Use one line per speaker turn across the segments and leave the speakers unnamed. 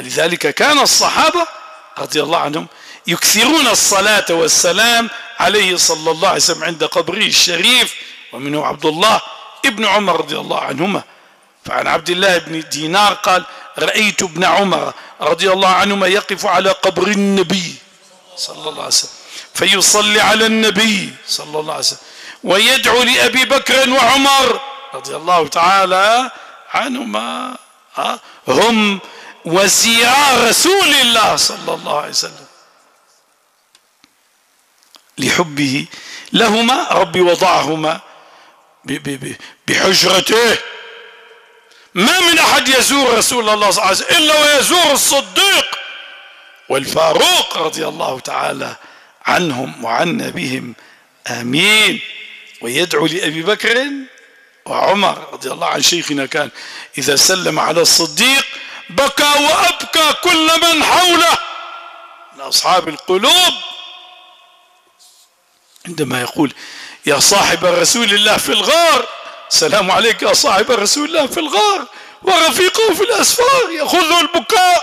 ولذلك كان الصحابة رضي الله عنهم يكثرون الصلاة والسلام عليه صلى الله عليه وسلم عند قبره الشريف ومنه عبد الله ابن عمر رضي الله عنهما. فعن عبد الله بن دينار قال رأيت ابن عمر رضي الله عنهما يقف على قبر النبي صلى الله عليه وسلم فيصلي على النبي صلى الله عليه وسلم ويدعو لأبي بكر وعمر رضي الله تعالى عنهما هم وزيار رسول الله صلى الله عليه وسلم. لحبه لهما ربي وضعهما بحجرته. ما من أحد يزور رسول الله صلى الله عليه وسلم إلا ويزور الصديق والفاروق رضي الله تعالى عنهم وعنا بهم آمين. ويدعو لأبي بكر وعمر رضي الله عن شيخنا كان إذا سلم على الصديق بكى وأبكى كل من حوله من أصحاب القلوب. عندما يقول يا صاحب رسول الله في الغار سلام عليك يا صاحب رسول الله في الغار ورفيقه في الأسفار يأخذه البكاء.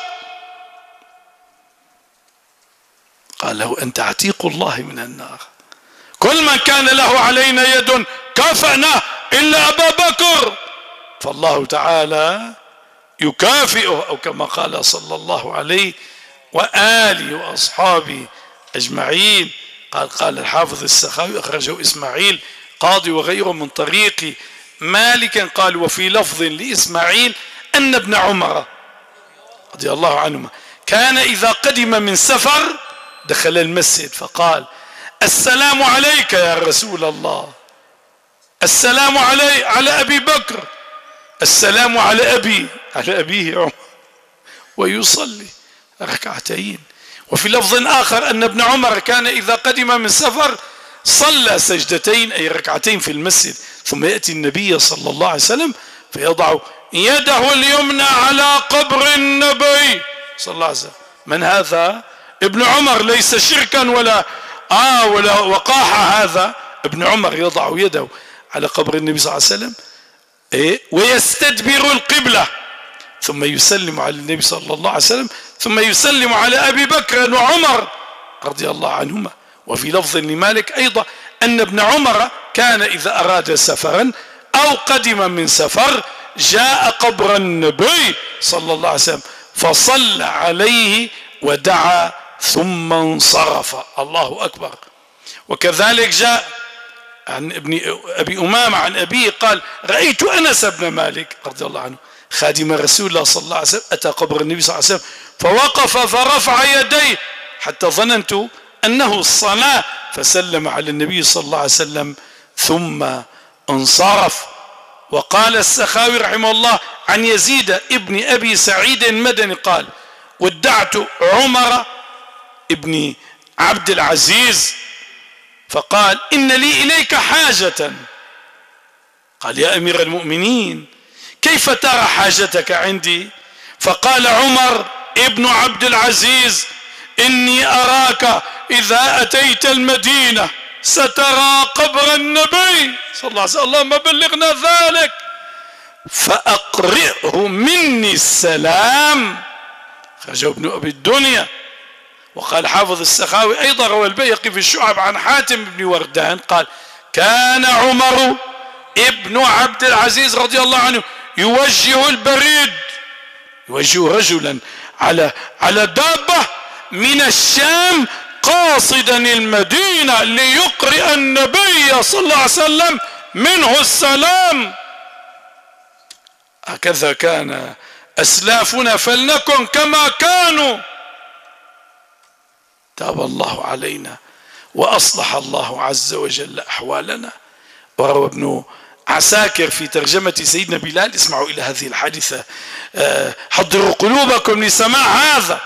قال له أنت عتيق الله من النار. كل من كان له علينا يد كافأناه إلا أبا بكر. فالله تعالى يكافئه أو كما قال صلى الله عليه وآله وأصحابه أجمعين. قال قال الحافظ السخاوي أخرجه إسماعيل قاضي وغيره من طريق مالك. قال وفي لفظ لإسماعيل أن ابن عمر رضي الله عنهما كان إذا قدم من سفر دخل المسجد فقال السلام عليك يا رسول الله. السلام علي على أبي بكر. السلام على أبي على أبيه عمر. ويصلي ركعتين. وفي لفظ آخر أن ابن عمر كان إذا قدم من سفر صلى سجدتين أي ركعتين في المسجد ثم يأتي النبي صلى الله عليه وسلم فيضع يده اليمنى على قبر النبي صلى الله عليه وسلم. من هذا؟ ابن عمر ليس شركا ولا آه ولا وقاحة هذا. ابن عمر يضع يده على قبر النبي صلى الله عليه وسلم إيه؟ ويستدبر القبلة. ثم يسلم على النبي صلى الله عليه وسلم ثم يسلم على أبي بكر وعمر رضي الله عنهما. وفي لفظ لمالك أيضا أن ابن عمر كان إذا أراد سفرا أو قدم من سفر جاء قبر النبي صلى الله عليه وسلم فصلى عليه ودعا ثم انصرف. الله أكبر. وكذلك جاء عن ابن أبي أمامة عن أبيه قال رأيت أنس بن مالك رضي الله عنه خادم رسول الله صلى الله عليه وسلم أتى قبر النبي صلى الله عليه وسلم فوقف فرفع يديه حتى ظننت أنه الصلاة فسلم على النبي صلى الله عليه وسلم ثم انصرف. وقال السخاوي رحمه الله عن يزيد ابن أبي سعيد المدني قال ودعت عمر ابن عبد العزيز فقال إن لي إليك حاجة. قال يا أمير المؤمنين كيف ترى حاجتك عندي؟ فقال عمر ابن عبد العزيز إني أراك إذا أتيت المدينة. سترى قبر النبي. صلى الله عليه وسلم اللهم بلغنا ذلك. فأقرئه مني السلام. خرجه ابن أبي الدنيا. وقال حافظ السخاوي أيضا روى البيقي في الشعب عن حاتم بن وردان قال كان عمر ابن عبد العزيز رضي الله عنه يوجه البريد يوجه رجلا على على دابة من الشام قاصدا المدينة ليقرئ النبي صلى الله عليه وسلم منه السلام. هكذا كان أسلافنا فلنكن كما كانوا. تاب الله علينا وأصلح الله عز وجل أحوالنا. وروى ابن عساكر في ترجمة سيدنا بلال اسمعوا إلى هذه الحادثة آه، حضروا قلوبكم لسماع هذا.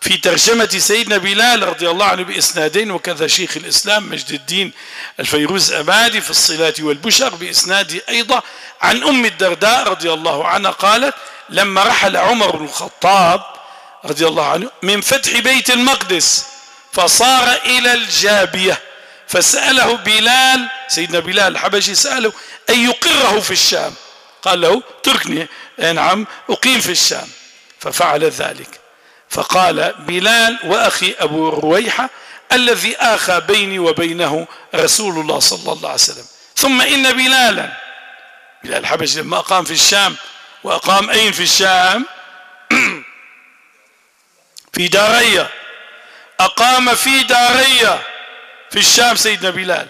في ترجمة سيدنا بلال رضي الله عنه بإسنادين وكذا شيخ الإسلام مجد الدين الفيروز أمادي في الصلاة والبشر بإسناد أيضا عن أم الدرداء رضي الله عنها قالت لما رحل عمر بن الخطاب رضي الله عنه من فتح بيت المقدس فصار إلى الجابية فسأله بلال سيدنا بلال الحبشي سأله أن يقره في الشام؟ قال له تركني نعم أقيم في الشام. ففعل ذلك. فقال بلال وأخي أبو رويحة الذي آخى بيني وبينه رسول الله صلى الله عليه وسلم. ثم إن بلالا بلال الحبش لما أقام في الشام وأقام أين في الشام؟ في دارية أقام في دارية في الشام سيدنا بلال.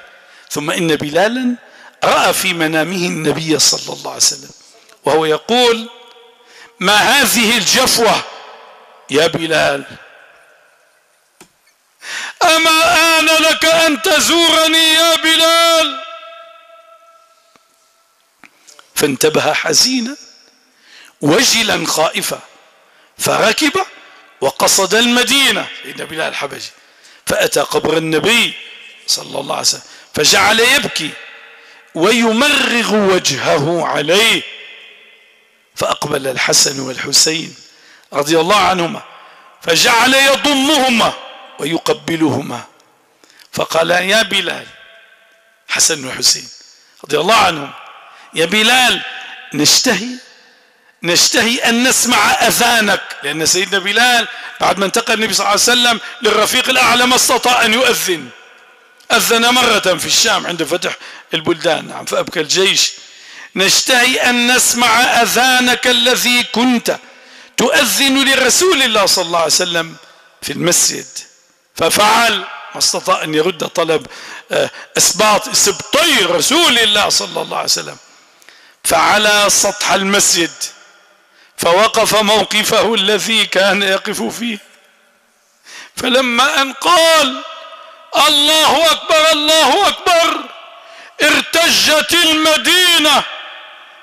ثم إن بلالا رأى في منامه النبي صلى الله عليه وسلم وهو يقول ما هذه الجفوة يا بلال؟ أما آن لك أن تزورني يا بلال؟ فانتبه حزينا وجلا خائفا فركب وقصد المدينة. سيدنا بلال الحبشي فأتى قبر النبي صلى الله عليه وسلم فجعل يبكي ويمرغ وجهه عليه. فأقبل الحسن والحسين رضي الله عنهما فجعل يضمهما ويقبلهما. فقال يا بلال حسن وحسين رضي الله عنهم يا بلال نشتهي نشتهي أن نسمع أذانك. لأن سيدنا بلال بعد ما انتقل النبي صلى الله عليه وسلم للرفيق الأعلى ما استطاع أن يؤذن. أذن مرة في الشام عند فتح البلدان. نعم فأبكى الجيش. نشتهي أن نسمع أذانك الذي كنت تؤذن لرسول الله صلى الله عليه وسلم في المسجد. ففعل ما استطاع أن يرد طلب آه، إسباط سبطي رسول الله صلى الله عليه وسلم. فعلى سطح المسجد. فوقف موقفه الذي كان يقف فيه. فلما أن قال الله أكبر الله أكبر ارتجت المدينة.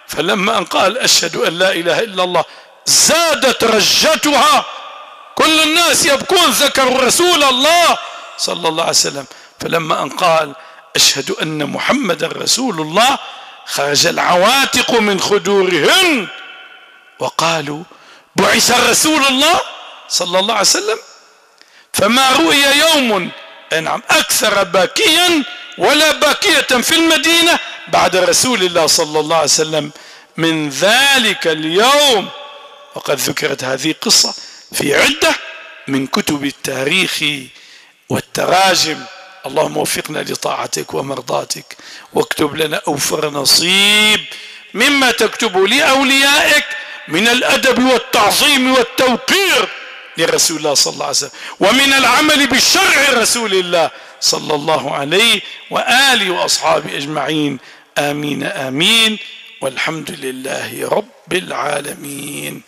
فلما أن قال أشهد أن لا إله إلا الله زادت رجتها. كل الناس يبكون ذكروا رسول الله صلى الله عليه وسلم. فلما أن قال أشهد أن محمد رسول الله خرج العواتق من خدورهن. وقالوا بعث رسول الله صلى الله عليه وسلم فما رؤي يوم نعم أكثر باكيا ولا باكية في المدينة بعد رسول الله صلى الله عليه وسلم. من ذلك اليوم وقد ذكرت هذه قصة في عدة من كتب التاريخ والتراجم. اللهم وفقنا لطاعتك ومرضاتك واكتب لنا أوفر نصيب مما تكتب لأوليائك. من الأدب والتعظيم والتوقير لرسول الله صلى الله عليه وسلم ومن العمل بالشرع رسول الله صلى الله عليه وآله وأصحابه أجمعين. آمين آمين. والحمد لله رب العالمين.